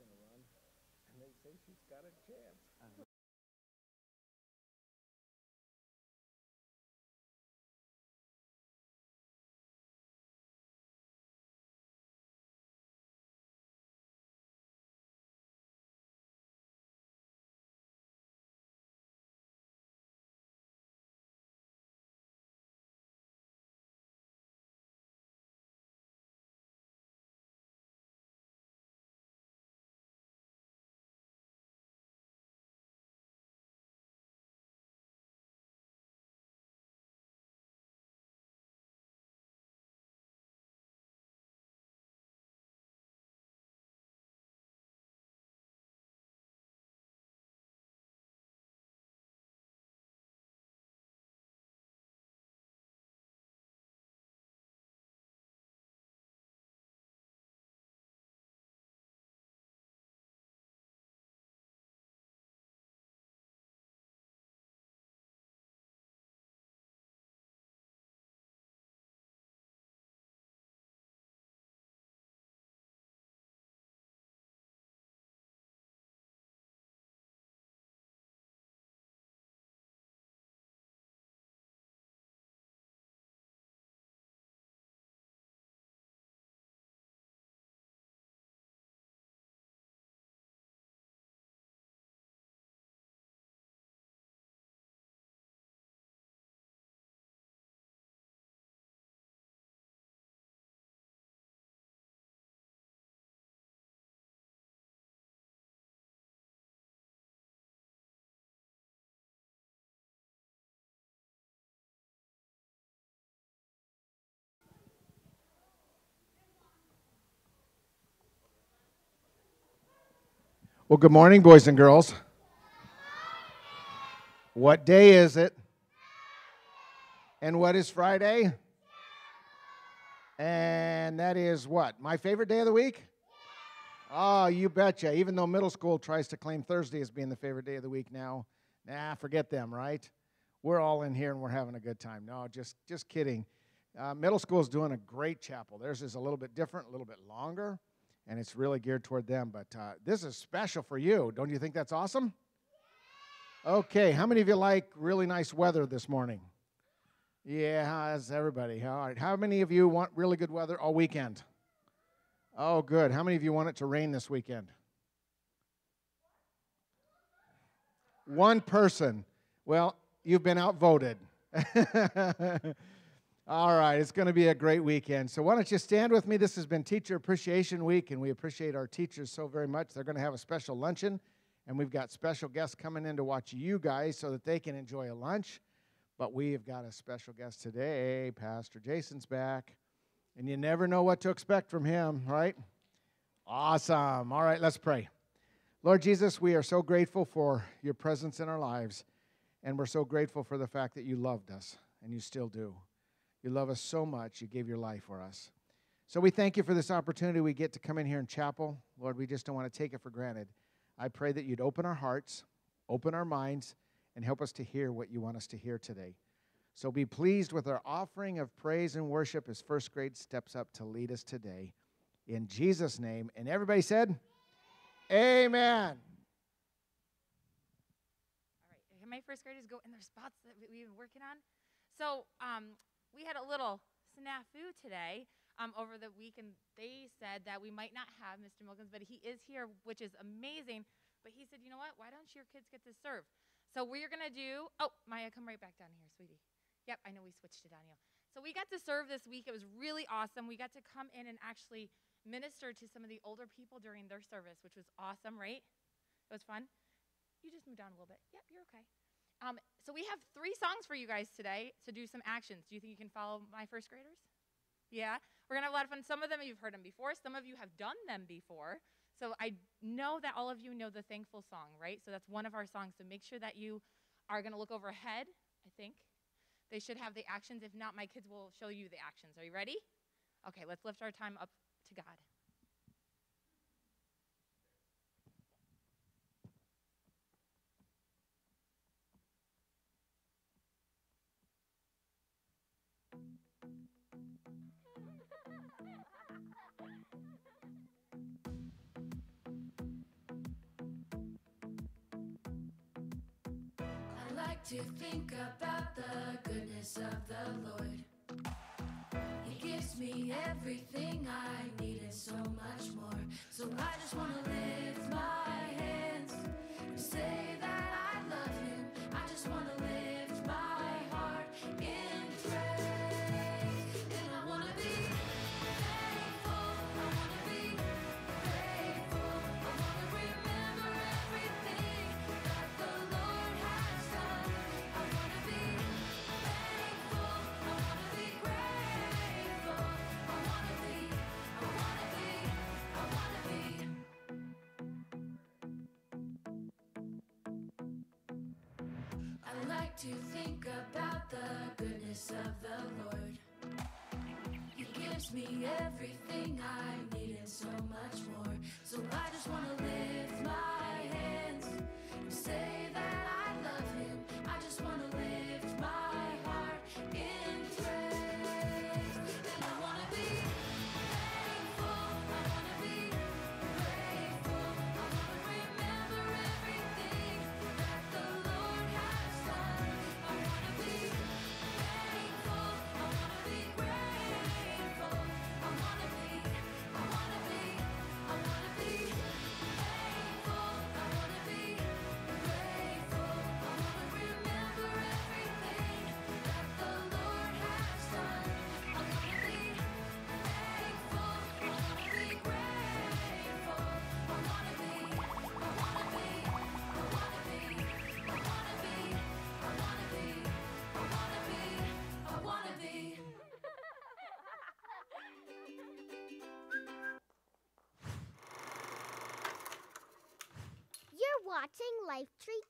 going to run, and they say she's got a chance. Well, good morning, boys and girls. What day is it? And what is Friday? And that is what? My favorite day of the week? Oh, you betcha. Even though middle school tries to claim Thursday as being the favorite day of the week now, nah, forget them, right? We're all in here and we're having a good time. No, just just kidding. Uh, middle school is doing a great chapel. Theirs is a little bit different, a little bit longer and it's really geared toward them. But uh, this is special for you. Don't you think that's awesome? Okay, how many of you like really nice weather this morning? Yeah, that's everybody. All right. How many of you want really good weather all weekend? Oh, good. How many of you want it to rain this weekend? One person. Well, you've been outvoted. All right, it's going to be a great weekend. So, why don't you stand with me? This has been Teacher Appreciation Week, and we appreciate our teachers so very much. They're going to have a special luncheon, and we've got special guests coming in to watch you guys so that they can enjoy a lunch. But we have got a special guest today. Pastor Jason's back, and you never know what to expect from him, right? Awesome. All right, let's pray. Lord Jesus, we are so grateful for your presence in our lives, and we're so grateful for the fact that you loved us, and you still do. You love us so much. You gave your life for us. So we thank you for this opportunity we get to come in here in chapel. Lord, we just don't want to take it for granted. I pray that you'd open our hearts, open our minds, and help us to hear what you want us to hear today. So be pleased with our offering of praise and worship as first grade steps up to lead us today. In Jesus' name. And everybody said, Amen. All right. My first graders go in their spots that we've been working on. So um, we had a little snafu today um, over the week, and they said that we might not have Mr. Milkins, but he is here, which is amazing. But he said, you know what? Why don't your kids get to serve? So we're going to do, oh, Maya, come right back down here, sweetie. Yep, I know we switched to Daniel. So we got to serve this week. It was really awesome. We got to come in and actually minister to some of the older people during their service, which was awesome, right? It was fun. You just moved down a little bit. Yep, you're okay. So we have three songs for you guys today to do some actions. Do you think you can follow my first graders? Yeah, we're gonna have a lot of fun. Some of them you've heard them before. Some of you have done them before. So I know that all of you know the thankful song, right? So that's one of our songs. So make sure that you are gonna look overhead. I think they should have the actions. If not, my kids will show you the actions. Are you ready? Okay, let's lift our time up to God. to think about the goodness of the Lord. He gives me everything I need and so much more. So I just want to. goodness of the Lord. He gives me everything I need and so much more. So I just want to lift my hands and say that I love Him. I just want to lift. life tree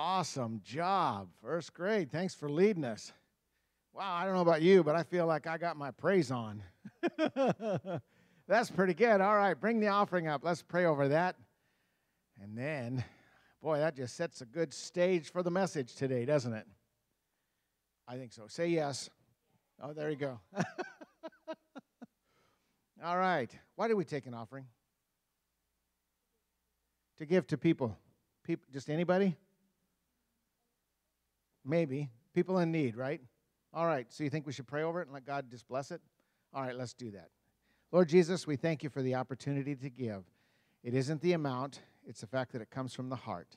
Awesome job. First grade. Thanks for leading us. Wow, I don't know about you, but I feel like I got my praise on. That's pretty good. All right, bring the offering up. Let's pray over that. And then, boy, that just sets a good stage for the message today, doesn't it? I think so. Say yes. Oh, there you go. All right. Why do we take an offering? To give to people. People just anybody? Maybe. People in need, right? All right. So you think we should pray over it and let God just bless it? All right, let's do that. Lord Jesus, we thank you for the opportunity to give. It isn't the amount, it's the fact that it comes from the heart.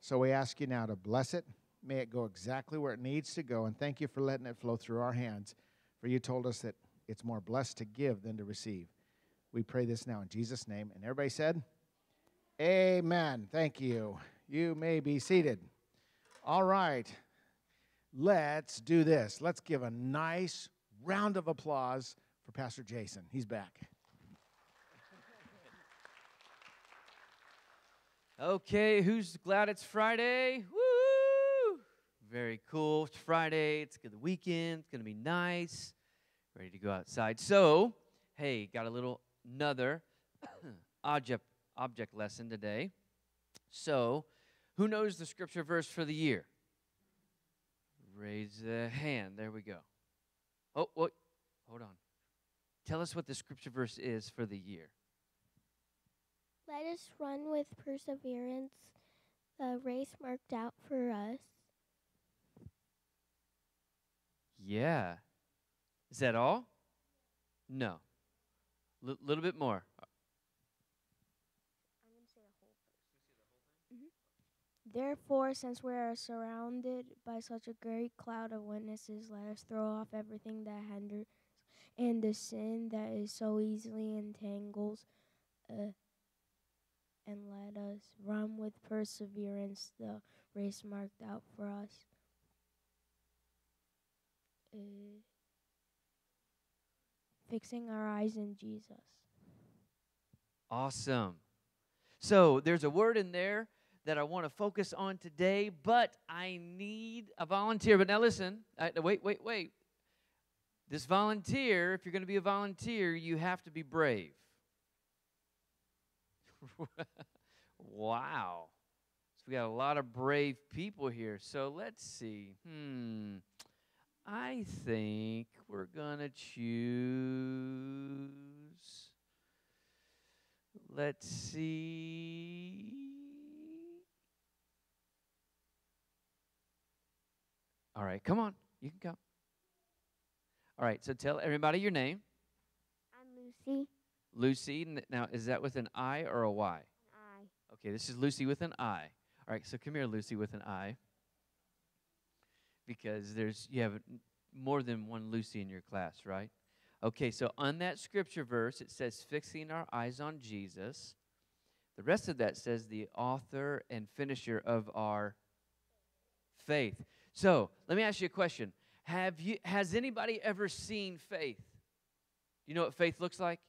So we ask you now to bless it. May it go exactly where it needs to go. And thank you for letting it flow through our hands. For you told us that it's more blessed to give than to receive. We pray this now in Jesus' name. And everybody said, Amen. Thank you. You may be seated. All right. Let's do this. Let's give a nice round of applause for Pastor Jason. He's back. Okay, who's glad it's Friday? Woo! Very cool. It's Friday. It's the weekend. It's going to be nice. Ready to go outside. So, hey, got a little another object object lesson today. So, who knows the scripture verse for the year? Raise a hand. There we go. Oh, what? Hold on. Tell us what the scripture verse is for the year. Let us run with perseverance the race marked out for us. Yeah. Is that all? No. A L- little bit more. Therefore, since we are surrounded by such a great cloud of witnesses, let us throw off everything that hinders and the sin that is so easily entangles, uh, and let us run with perseverance the race marked out for us. Uh, fixing our eyes in Jesus. Awesome. So there's a word in there that I want to focus on today, but I need a volunteer. But now listen, I, wait, wait, wait. This volunteer, if you're going to be a volunteer, you have to be brave. wow. So we got a lot of brave people here. So let's see. Hmm. I think we're going to choose. Let's see. All right, come on. You can come. All right, so tell everybody your name. I'm Lucy. Lucy. Now, is that with an I or a Y? I. Okay, this is Lucy with an I. All right, so come here, Lucy with an I. Because there's you have more than one Lucy in your class, right? Okay, so on that scripture verse, it says, fixing our eyes on Jesus. The rest of that says, the author and finisher of our faith. So let me ask you a question. Have you has anybody ever seen faith? You know what faith looks like?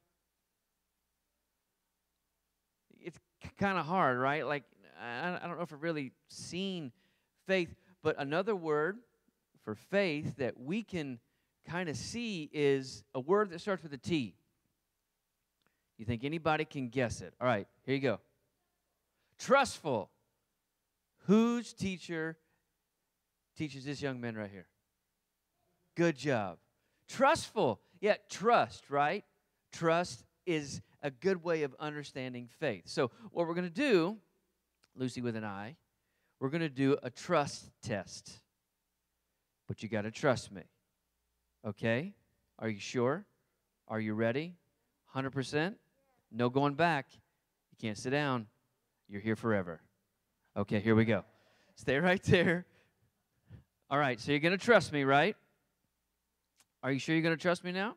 It's kind of hard, right? Like I, I don't know if I've really seen faith, but another word for faith that we can kind of see is a word that starts with a T. You think anybody can guess it? All right, here you go. Trustful. Whose teacher teaches this young man right here? Good job. Trustful. Yeah, trust, right? Trust is a good way of understanding faith. So, what we're going to do, Lucy with an I, we're going to do a trust test. But you got to trust me. Okay? Are you sure? Are you ready? 100%? No going back. You can't sit down. You're here forever. Okay, here we go. Stay right there. All right, so you're going to trust me, right? Are you sure you're going to trust me now?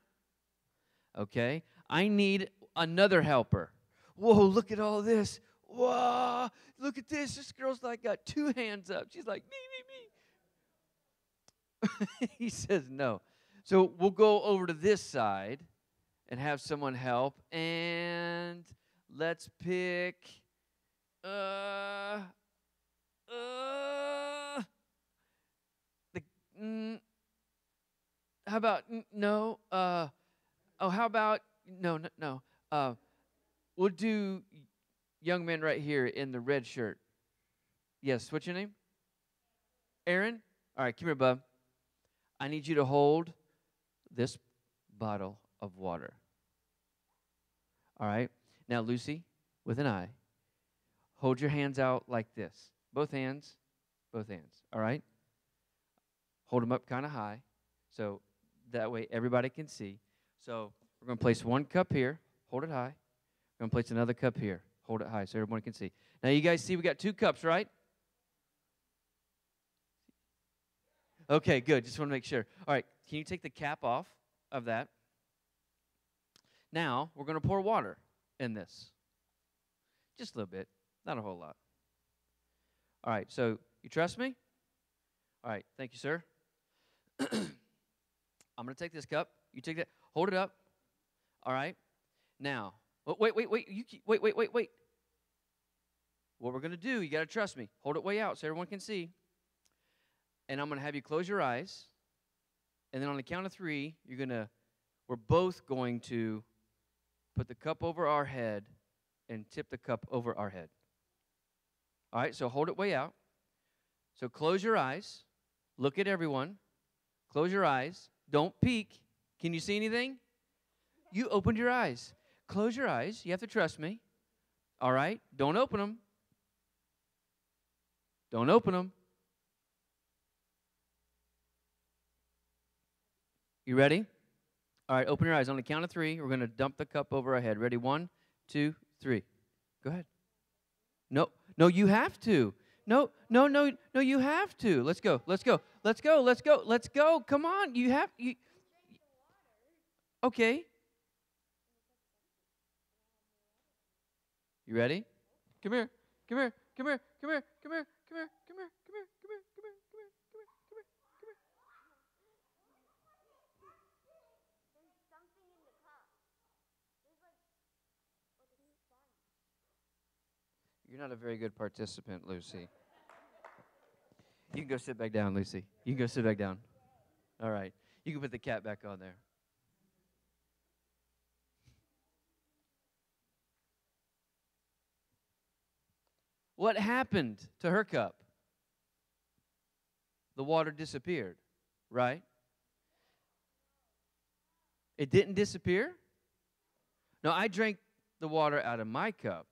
Okay. I need another helper. Whoa, look at all this. Whoa, look at this. This girl's like got two hands up. She's like, me, me, me. he says no. So we'll go over to this side and have someone help. And let's pick uh uh mm, how about no? Uh, oh, how about no, no, no. Uh, we'll do young man right here in the red shirt. Yes, what's your name? Aaron? All right, come here, bub. I need you to hold this bottle of water. All right. Now, Lucy, with an I, hold your hands out like this. Both hands, both hands. All right. Hold them up kind of high, so that way everybody can see. So we're going to place one cup here. Hold it high. We're going to place another cup here. Hold it high so everyone can see. Now, you guys see we got two cups, right? Okay, good. Just want to make sure. All right, can you take the cap off of that? Now, we're going to pour water in this. Just a little bit, not a whole lot. All right, so you trust me? All right, thank you, sir. I'm going to take this cup. You take that. Hold it up. All right. Now, wait, wait, wait. You keep, wait, wait, wait, wait. What we're going to do, you got to trust me. Hold it way out so everyone can see. And I'm going to have you close your eyes. And then on the count of three, you're going to, we're both going to put the cup over our head and tip the cup over our head. All right, so hold it way out. So close your eyes. Look at everyone. Close your eyes. Don't peek. Can you see anything? You opened your eyes. Close your eyes. You have to trust me. All right? Don't open them. Don't open them. You ready? All right, open your eyes. On the count of three, we're going to dump the cup over our head. Ready? One, two, three. Go ahead. No, no, you have to. No, no, no, no, you have to. Let's go. Let's go. Let's go. Let's go. Let's go. Come on. You have you Okay. You ready? Come here. Come here. Come here. Come here. Come here. Come here. Come here. Come here. Come here. Come here. Come here. Come here. You're not a very good participant, Lucy. You can go sit back down, Lucy. You can go sit back down. All right. You can put the cat back on there. What happened to her cup? The water disappeared, right? It didn't disappear? No, I drank the water out of my cup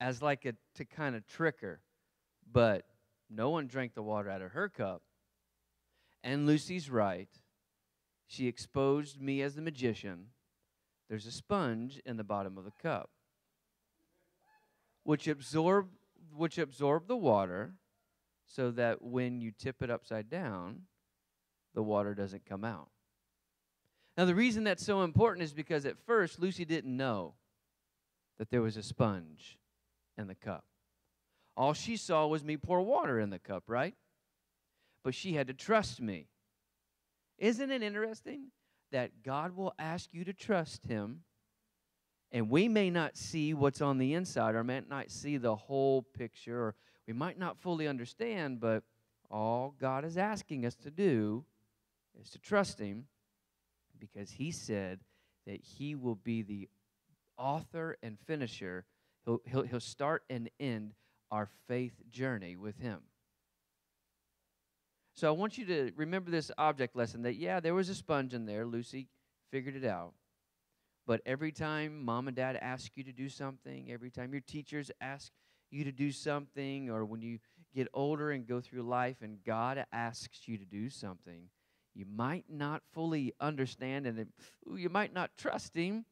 as like a to kind of trick her. But no one drank the water out of her cup. And Lucy's right. She exposed me as the magician. There's a sponge in the bottom of the cup, which absorb which absorb the water so that when you tip it upside down, the water doesn't come out. Now, the reason that's so important is because at first Lucy didn't know that there was a sponge in the cup. All she saw was me pour water in the cup, right? But she had to trust me. Isn't it interesting that God will ask you to trust Him? And we may not see what's on the inside, or may not see the whole picture, or we might not fully understand, but all God is asking us to do is to trust Him because He said that He will be the author and finisher. He'll, he'll, he'll start and end our faith journey with Him. So I want you to remember this object lesson that, yeah, there was a sponge in there. Lucy figured it out. But every time mom and dad ask you to do something, every time your teachers ask you to do something, or when you get older and go through life and God asks you to do something, you might not fully understand and you might not trust Him.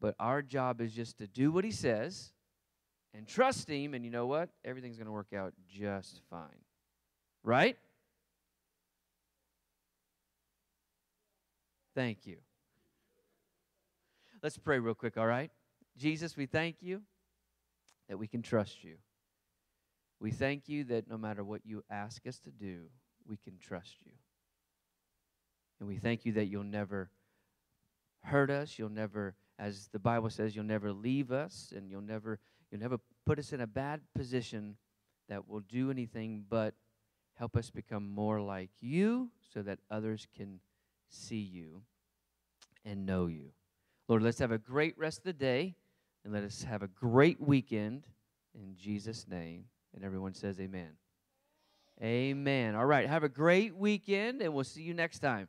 But our job is just to do what He says and trust Him, and you know what? Everything's going to work out just fine. Right? Thank you. Let's pray real quick, all right? Jesus, we thank you that we can trust you. We thank you that no matter what you ask us to do, we can trust you. And we thank you that you'll never hurt us, you'll never as the Bible says, you'll never leave us and you'll never you'll never put us in a bad position that will do anything but Help us become more like you so that others can see you and know you. Lord, let's have a great rest of the day and let us have a great weekend in Jesus' name. And everyone says, Amen. Amen. All right. Have a great weekend, and we'll see you next time.